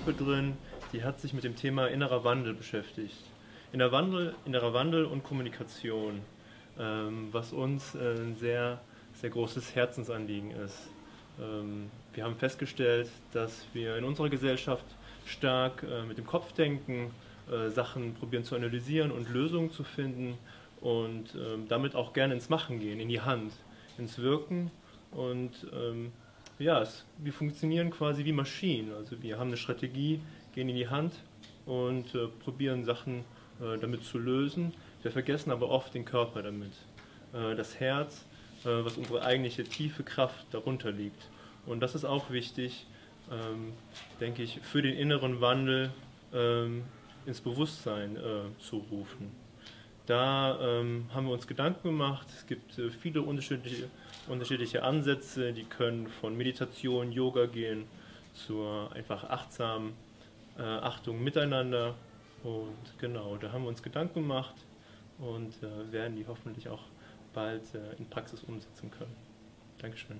Gruppe drin, die hat sich mit dem Thema innerer Wandel beschäftigt. Innerer Wandel, innerer Wandel und Kommunikation, ähm, was uns äh, ein sehr, sehr großes Herzensanliegen ist. Ähm, wir haben festgestellt, dass wir in unserer Gesellschaft stark äh, mit dem Kopf denken, äh, Sachen probieren zu analysieren und Lösungen zu finden und ähm, damit auch gerne ins Machen gehen, in die Hand, ins Wirken und ja, es, wir funktionieren quasi wie Maschinen. Also wir haben eine Strategie, gehen in die Hand und äh, probieren Sachen äh, damit zu lösen. Wir vergessen aber oft den Körper damit, äh, das Herz, äh, was unsere eigentliche tiefe Kraft darunter liegt. Und das ist auch wichtig, ähm, denke ich, für den inneren Wandel ähm, ins Bewusstsein äh, zu rufen. Da ähm, haben wir uns Gedanken gemacht. Es gibt äh, viele unterschiedliche, unterschiedliche Ansätze, die können von Meditation, Yoga gehen zur einfach achtsamen äh, Achtung miteinander. Und genau, da haben wir uns Gedanken gemacht und äh, werden die hoffentlich auch bald äh, in Praxis umsetzen können. Dankeschön.